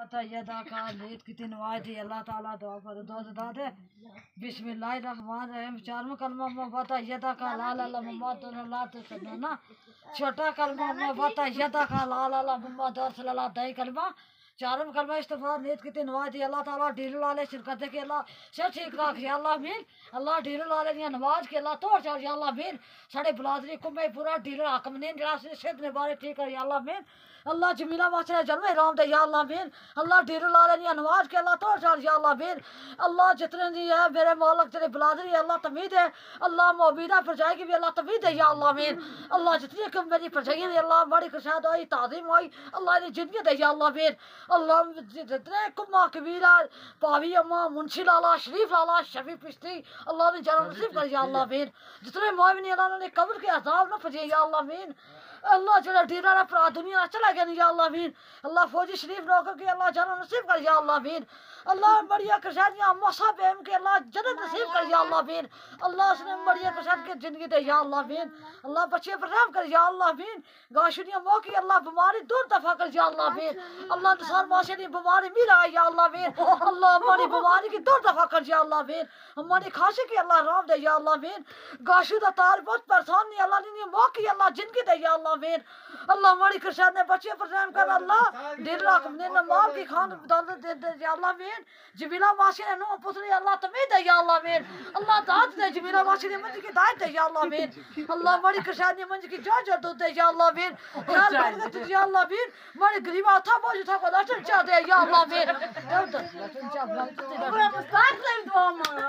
یدا کا لیت کی نواز دی اللہ تعالیٰ دعا پر دعا دا دے بسم اللہ الرحمن الرحیم چارم کلمہ محبت یدا کا لا لا محمد اللہ تسنا چھوٹا کلمہ محبت یدا کا لا لا محمد رسول اللہ دائی کلمہ چارم کلمہ استغفار نیت کی نواز دی۔ اللہ تعالیٰ ڈیل لالے شرکت دے کہ اللہ سے ٹھیک راکھ یا اللہ مین۔ اللہ ڈیل لالے دی نواز کے اللہ توڑ چار یا اللہ مین۔ ساڑے بلادری کمے پورا ڈیل حکم نین جڑا سے سید نے بارے ٹھیک کر یا اللہ مین۔ اللہ جمیلہ واسطے جنم رام دے یا اللہ مین۔ اللہ ڈیر لالے دی نواز کے اللہ توڑ چار یا اللہ مین۔ اللہ جتنے دی ہے میرے مالک تیرے بلادری اللہ تمید ہے۔ اللہ موبیدہ پرجائے کی بھی اللہ تمید ہے یا اللہ مین۔ اللہ جتنی کم میری پرجائے دی اللہ بڑی کشاد آئی، تعظیم آئی، اللہ دی جنیت ہے یا اللہ مین۔ اللہ جتنے کما کبیرہ پاوی اما منشی لالا شریف لالا شفی پشتی اللہ نے جنم نصیب کر یا اللہ مین جتنے مومنی اللہ نے قبر کے عذاب نہ پجے یا اللہ مین اللہ جڑا ڈیرا رہا پرا دنیا چلا گیا یا اللہ مین اللہ فوجی شریف نوکر کے اللہ جنم نصیب کر یا اللہ مین اللہ بڑیا کشادیاں موسیٰ بہم کے اللہ جنت نصیب کر یا اللہ مین اللہ اس نے بڑیا کشاد کے زندگی دے یا اللہ مین اللہ بچے پر رحم کر یا اللہ مین گاشنیاں موقعی اللہ بیماری دور دفع کر یا اللہ مین اللہ نسان معاشرے دی بیماری میرا یا اللہ مین اللہ ہماری بیماری کی دور دفع کر یا اللہ مین ہماری خاصی کی اللہ رام دے یا اللہ مین گاشو دا تار بہت پرسان نہیں اللہ نے موقعی اللہ جنگی دے یا اللہ مین اللہ ہماری کشاد نے بچے پر رحم کر اللہ دل رکھ نے مال کی خان دولت دے دے یا اللہ مین جبیلا واسی نے نو پتری اللہ تمہیں دے یا اللہ مین اللہ داد دے جبیلا واسی نے منج کی داد دے یا اللہ مین اللہ ہماری کشاد نے منج کی جو جو دو دے یا اللہ مین یا اللہ مین یا اللہ مین ہمارے غریبا تھا بوجھ تھا کو لٹن چا دے یا اللہ مین لٹن چا مستقبل دعا مانگا